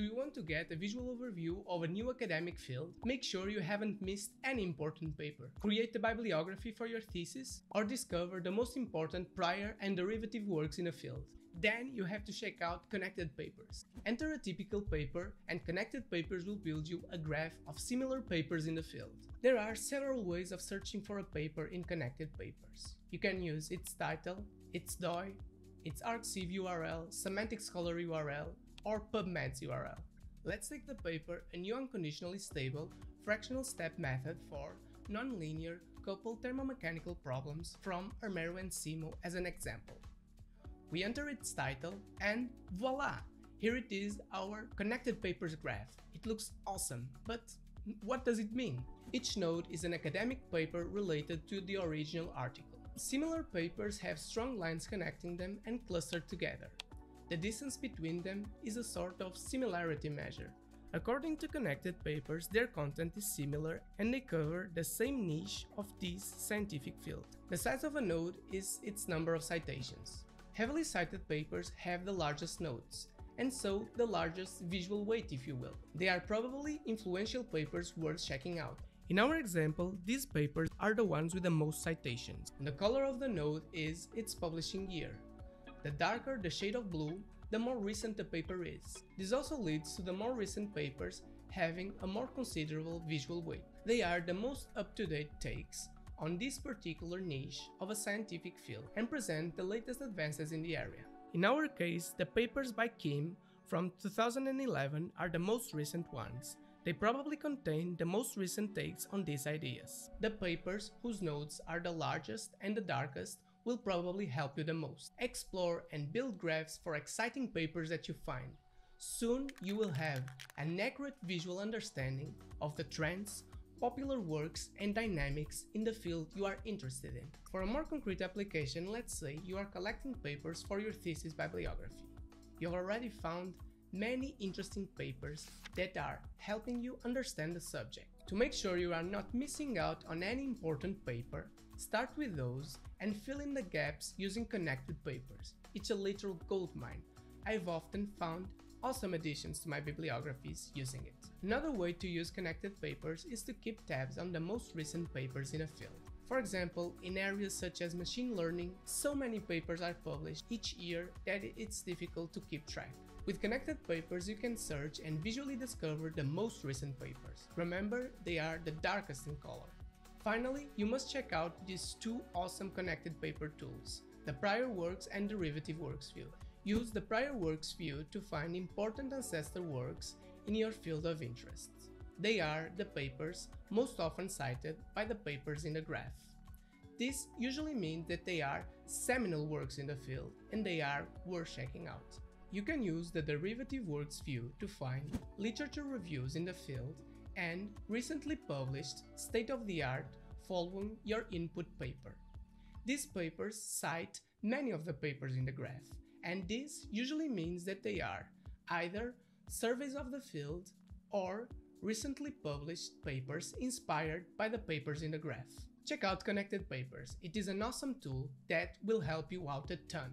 Do you want to get a visual overview of a new academic field? Make sure you haven't missed any important paper. Create a bibliography for your thesis or discover the most important prior and derivative works in a field. Then you have to check out connected papers. Enter a typical paper and connected papers will build you a graph of similar papers in the field. There are several ways of searching for a paper in connected papers. You can use its title, its DOI, its arXiv URL, Semantic Scholar URL, or PubMed's URL. Let's take the paper A New Unconditionally Stable Fractional Step Method for Nonlinear Coupled Thermomechanical Problems from Armero and Simo as an example. We enter its title and voila! Here it is, our connected papers graph. It looks awesome, but what does it mean? Each node is an academic paper related to the original article. Similar papers have strong lines connecting them and clustered together. The distance between them is a sort of similarity measure. According to connected papers, their content is similar and they cover the same niche of this scientific field. The size of a node is its number of citations. Heavily cited papers have the largest nodes, and so the largest visual weight if you will. They are probably influential papers worth checking out. In our example, these papers are the ones with the most citations. The color of the node is its publishing year. The darker the shade of blue, the more recent the paper is. This also leads to the more recent papers having a more considerable visual weight. They are the most up-to-date takes on this particular niche of a scientific field and present the latest advances in the area. In our case, the papers by Kim from 2011 are the most recent ones. They probably contain the most recent takes on these ideas. The papers whose nodes are the largest and the darkest will probably help you the most. Explore and build graphs for exciting papers that you find. Soon you will have an accurate visual understanding of the trends, popular works and dynamics in the field you are interested in. For a more concrete application, let's say you are collecting papers for your thesis bibliography. You've already found many interesting papers that are helping you understand the subject. To make sure you are not missing out on any important paper, start with those and fill in the gaps using connected papers. It's a literal goldmine. I've often found awesome additions to my bibliographies using it. Another way to use connected papers is to keep tabs on the most recent papers in a field. For example, in areas such as machine learning, so many papers are published each year that it's difficult to keep track. With connected papers, you can search and visually discover the most recent papers. Remember, they are the darkest in color. Finally, you must check out these two awesome connected paper tools, the Prior Works and Derivative Works view. Use the Prior Works view to find important ancestor works in your field of interest. They are the papers most often cited by the papers in the graph. This usually means that they are seminal works in the field and they are worth checking out. You can use the Derivative Works view to find literature reviews in the field and recently published state-of-the-art following your input paper. These papers cite many of the papers in the graph, and this usually means that they are either surveys of the field or recently published papers inspired by the papers in the graph. Check out Connected Papers, it is an awesome tool that will help you out a ton.